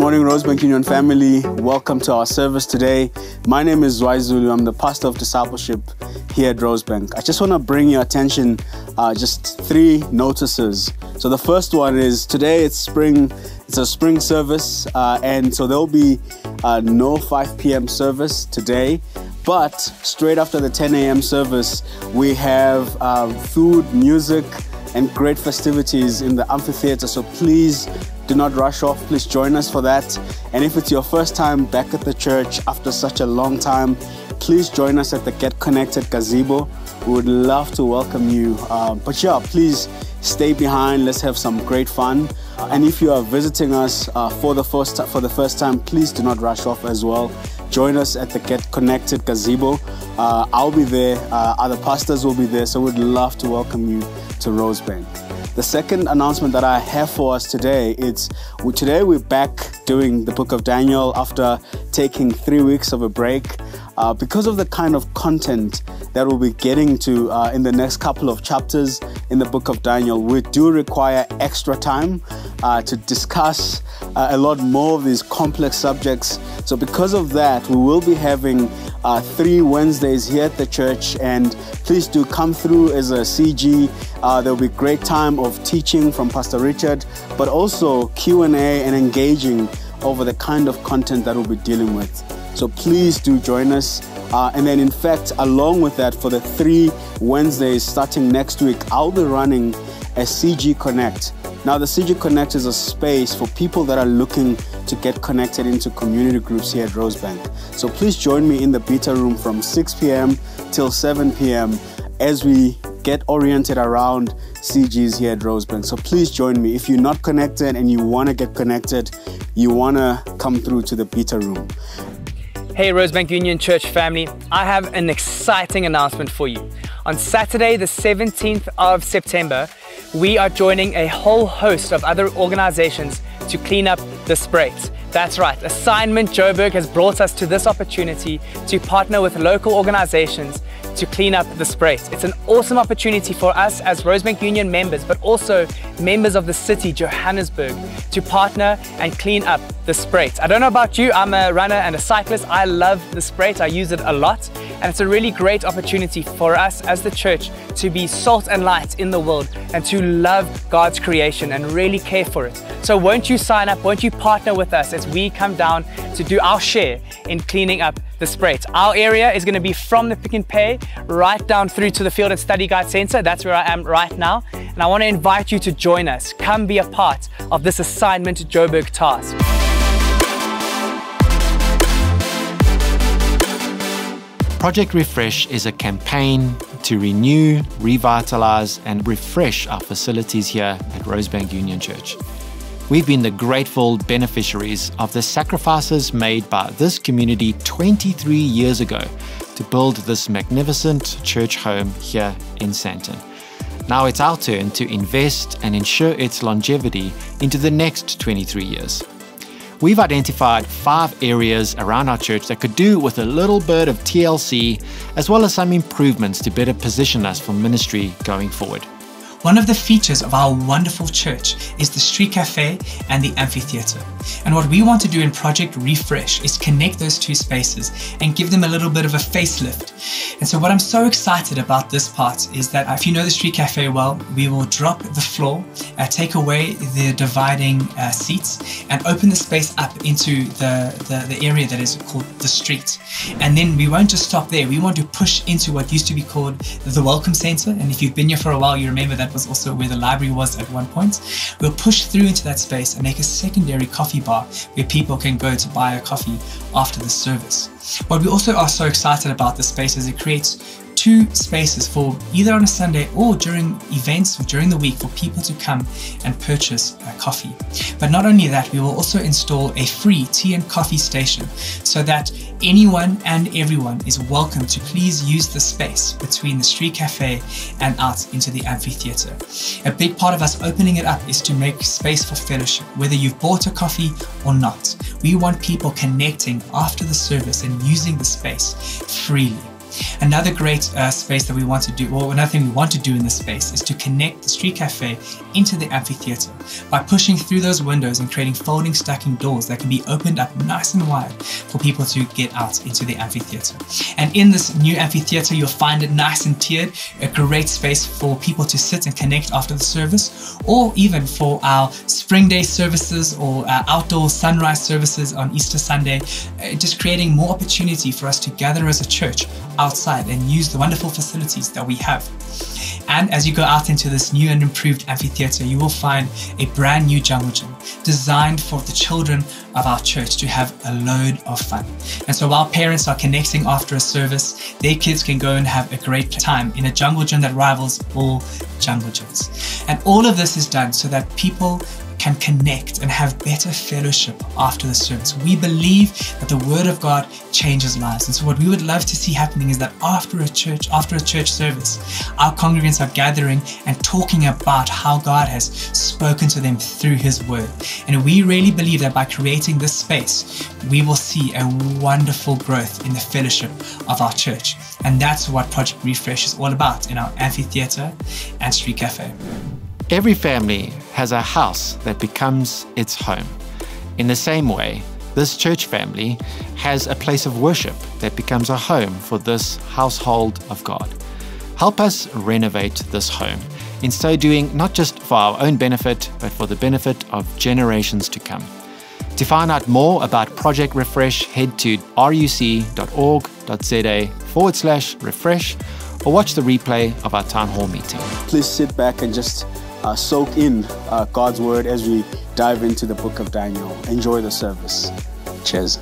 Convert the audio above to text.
morning, Rosebank Union family. Welcome to our service today. My name is Zulu. I'm the pastor of discipleship here at Rosebank. I just want to bring your attention uh, just three notices. So the first one is today it's spring. It's a spring service, uh, and so there'll be uh, no 5 p.m. service today. But straight after the 10 a.m. service, we have uh, food, music, and great festivities in the amphitheater. So please do not rush off. Please join us for that. And if it's your first time back at the church after such a long time, please join us at the Get Connected Gazebo. We would love to welcome you. Uh, but yeah, please stay behind. Let's have some great fun. And if you are visiting us uh, for the first for the first time, please do not rush off as well. Join us at the Get Connected Gazebo. Uh, I'll be there. Uh, other pastors will be there. So we'd love to welcome you to Rosebank. The second announcement that I have for us today is today we're back doing the book of Daniel after taking three weeks of a break. Uh, because of the kind of content that we'll be getting to uh, in the next couple of chapters in the book of Daniel, we do require extra time uh, to discuss uh, a lot more of these complex subjects. So, because of that, we will be having uh, three Wednesdays here at the church, and please do come through as a CG. Uh, there will be great time of teaching from Pastor Richard, but also Q and A and engaging over the kind of content that we'll be dealing with. So please do join us. Uh, and then, in fact, along with that, for the three Wednesdays starting next week, I'll be running a CG Connect. Now, the CG Connect is a space for people that are looking to get connected into community groups here at Rosebank. So please join me in the beta room from 6 p.m. till 7 p.m. as we get oriented around CGs here at Rosebank. So please join me. If you're not connected and you want to get connected, you want to come through to the beta room. Hey, Rosebank Union Church family, I have an exciting announcement for you. On Saturday, the 17th of September, we are joining a whole host of other organizations to clean up the Spruit. That's right, Assignment Joburg has brought us to this opportunity to partner with local organizations to clean up the Spruit. It's an awesome opportunity for us as Rosebank Union members, but also members of the city, Johannesburg, to partner and clean up the Spruit. I don't know about you, I'm a runner and a cyclist. I love the Spruit, I use it a lot, and it's a really great opportunity for us as the church to be salt and light in the world and to love God's creation and really care for it. So won't you sign up, won't you partner with us as we come down to do our share in cleaning up the Spruit. Our area is going to be from the Pick and Pay right down through to the Field and Study Guide Centre. That's where I am right now. And I want to invite you to join us. Come be a part of this assignment Joburg task. Project Refresh is a campaign to renew, revitalize, and refresh our facilities here at Rosebank Union Church. We've been the grateful beneficiaries of the sacrifices made by this community 23 years ago to build this magnificent church home here in Sandton. Now it's our turn to invest and ensure its longevity into the next 23 years. We've identified five areas around our church that could do with a little bit of TLC, as well as some improvements to better position us for ministry going forward. One of the features of our wonderful church is the street cafe and the amphitheater. And what we want to do in Project Refresh is connect those two spaces and give them a little bit of a facelift. And so, what I'm so excited about this part is that if you know the street cafe well, we will drop the floor, uh, take away the dividing uh, seats, and open the space up into the, the, the area that is called the street. And then we won't just stop there, we want to push into what used to be called the Welcome Center. And if you've been here for a while, you remember that was also where the library was at one point. We'll push through into that space and make a secondary coffee bar where people can go to buy a coffee after the service. What we also are so excited about this space is it creates two spaces for either on a Sunday or during events during the week for people to come and purchase a coffee. But not only that, we will also install a free tea and coffee station so that anyone and everyone is welcome to please use the space between the street cafe and out into the amphitheater. A big part of us opening it up is to make space for fellowship, whether you've bought a coffee or not. We want people connecting after the service and using the space freely. Another great uh, space that we want to do, or another thing we want to do in this space, is to connect the street cafe into the amphitheater by pushing through those windows and creating folding stacking doors that can be opened up nice and wide for people to get out into the amphitheater. And in this new amphitheater, you'll find it nice and tiered, a great space for people to sit and connect after the service, or even for our spring day services or outdoor sunrise services on Easter Sunday, uh, just creating more opportunity for us to gather as a church outside and use the wonderful facilities that we have. And as you go out into this new and improved amphitheater, you will find a brand new jungle gym designed for the children of our church to have a load of fun. And so while parents are connecting after a service, their kids can go and have a great time in a jungle gym that rivals all jungle gyms. And all of this is done so that people can connect and have better fellowship after the service. We believe that the Word of God changes lives. And so, what we would love to see happening is that after a church, after a church service, our congregants are gathering and talking about how God has spoken to them through His Word. And we really believe that by creating this space, we will see a wonderful growth in the fellowship of our church. And that's what Project Refresh is all about in our amphitheater and street cafe. Every family has a house that becomes its home. In the same way, this church family has a place of worship that becomes a home for this household of God. Help us renovate this home. In so doing, not just for our own benefit, but for the benefit of generations to come. To find out more about Project Refresh, head to ruc.org.za forward slash refresh or watch the replay of our town hall meeting. Please sit back and just uh, soak in uh, God's word as we dive into the book of Daniel. Enjoy the service. Cheers.